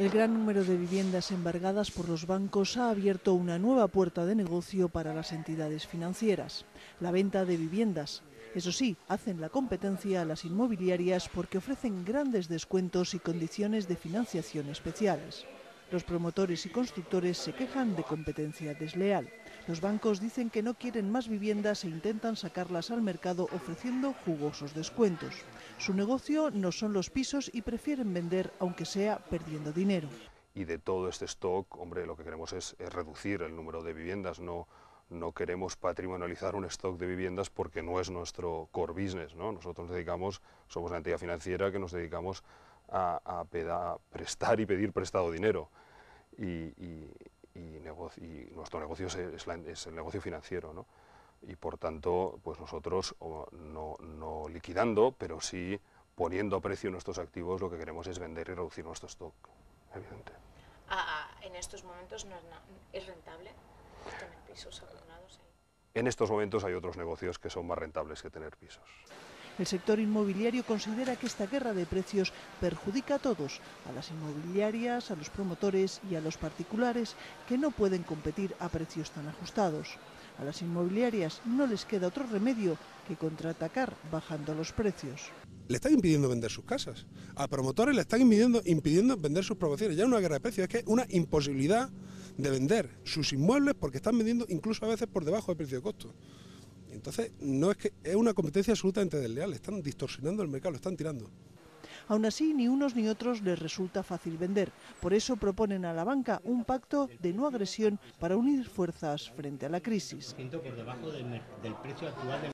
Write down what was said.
El gran número de viviendas embargadas por los bancos ha abierto una nueva puerta de negocio para las entidades financieras, la venta de viviendas. Eso sí, hacen la competencia a las inmobiliarias porque ofrecen grandes descuentos y condiciones de financiación especiales. Los promotores y constructores se quejan de competencia desleal. Los bancos dicen que no quieren más viviendas e intentan sacarlas al mercado ofreciendo jugosos descuentos. Su negocio no son los pisos y prefieren vender aunque sea perdiendo dinero. Y de todo este stock, hombre, lo que queremos es, reducir el número de viviendas, no, no queremos patrimonializar un stock de viviendas porque no es nuestro core business. ¿no? Nosotros nos dedicamos, somos una entidad financiera que nos dedicamos a prestar y pedir prestado dinero. Y, y, y, negocio, y nuestro negocio es, es, la, es, el negocio financiero. ¿no? Y por tanto, pues nosotros no, no liquidando, pero sí poniendo a precio nuestros activos, lo que queremos es vender y reducir nuestro stock, evidente. Ah, en estos momentos no es, es rentable tener pisos abandonados ahí. En estos momentos hay otros negocios que son más rentables que tener pisos. El sector inmobiliario considera que esta guerra de precios perjudica a todos, a las inmobiliarias, a los promotores y a los particulares que no pueden competir a precios tan ajustados. A las inmobiliarias no les queda otro remedio que contraatacar bajando los precios. Le están impidiendo vender sus casas. A promotores le están impidiendo, vender sus promociones. Ya no una guerra de precios, es que es una imposibilidad de vender sus inmuebles porque están vendiendo incluso a veces por debajo del precio de costo. Entonces, no es que es una competencia absolutamente desleal, están distorsionando el mercado, lo están tirando. Aún así, ni unos ni otros les resulta fácil vender. Por eso proponen a la banca un pacto de no agresión para unir fuerzas frente a la crisis. Por debajo del, del precio actual del